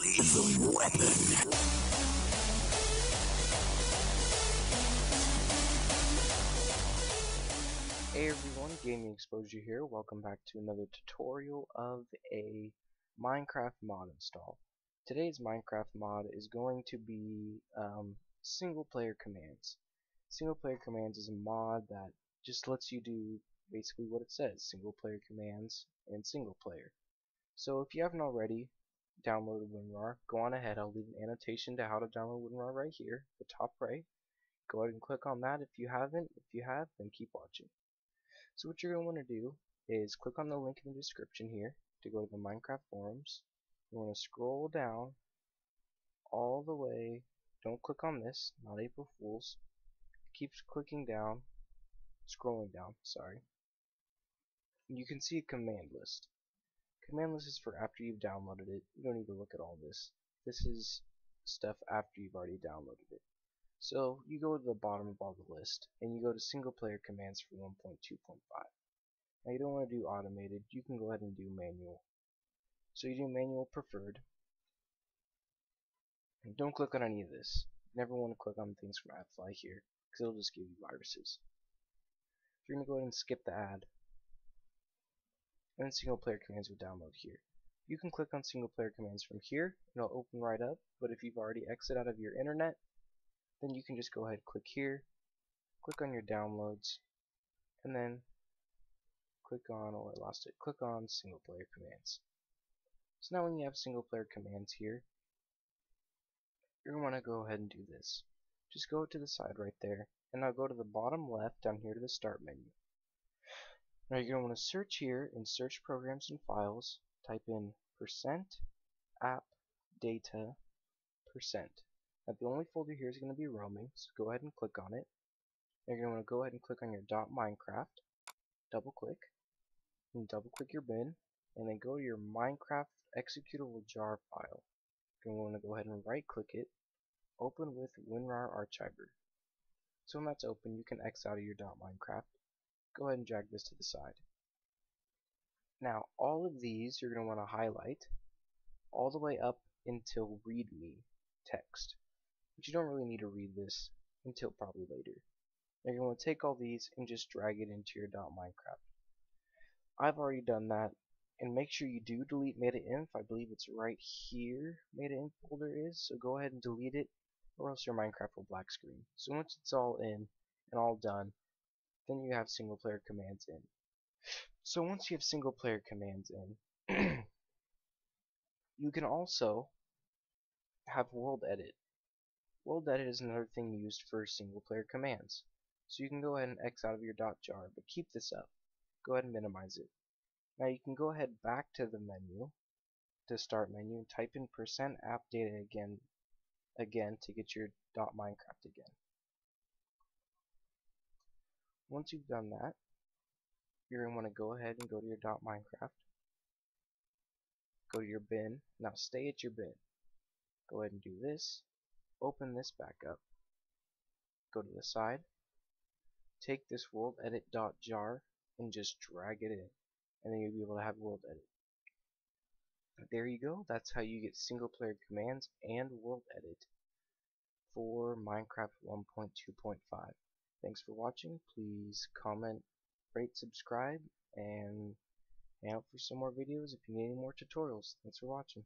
Lethal weapon. Hey everyone, Gaming Exposure here. Welcome back to another tutorial of a Minecraft mod install. Today's Minecraft mod is going to be um, single player commands. Single player commands is a mod that just lets you do basically what it says, single player commands and single player. So if you haven't already downloaded WinRAR, go on ahead. I'll leave an annotation to how to download WinRAR right here, the top right. Go ahead and click on that if you haven't. If you have, then keep watching. So what you're going to want to do is click on the link in the description here to go to the Minecraft forums. You want to scroll down all the way. Don't click on this, not April Fools. Keep clicking down, scrolling down, sorry. You can see a command list. Command list is for after you've downloaded it. You don't need to look at all this. This is stuff after you've already downloaded it. So you go to the bottom of all the list and you go to single player commands for 1.2.5. Now you don't want to do automated, you can go ahead and do manual. So you do manual preferred. And don't click on any of this. Never want to click on things from AdFly here because it'll just give you viruses. So you're going to go ahead and skip the ad. And then single player commands will download here. You can click on single player commands from here and it'll open right up, but if you've already exited out of your internet, then you can just go ahead and click here click on your downloads and then click on oh I lost it click on single player commands. So now when you have single player commands here you're going to want to go ahead and do this. Just go to the side right there and now go to the bottom left down here to the start menu now you're going to want to search here in search programs and files type in percent app data percent now the only folder here is going to be roaming, so go ahead and click on it. Now you're going to want to go ahead and click on your .minecraft, double click, and double click your bin, and then go to your Minecraft executable jar file. You're going to want to go ahead and right click it, open with WinRAR Archiver. So when that's open, you can X out of your .minecraft. Go ahead and drag this to the side. Now all of these you're going to want to highlight all the way up until readme text but you don't really need to read this until probably later. Now you're going to take all these and just drag it into your .minecraft. I've already done that and make sure you do delete metainf. I believe it's right here metainf folder is so go ahead and delete it or else your Minecraft will black screen. So once it's all in and all done then you have single player commands in. So once you have single player commands in you can also have world edit World Edit is another thing used for single player commands. So you can go ahead and X out of your dot .jar, but keep this up. Go ahead and minimize it. Now you can go ahead back to the menu, to start menu, and type in percent app data again, again to get your .minecraft again. Once you've done that, you're going to want to go ahead and go to your .minecraft, go to your bin, now stay at your bin. Go ahead and do this, open this back up, go to the side, take this world edit jar and just drag it in and then you'll be able to have world edit. There you go, that's how you get single player commands and world edit for Minecraft 1.2.5. Thanks for watching, please comment, rate, subscribe, and hang out for some more videos if you need any more tutorials. Thanks for watching.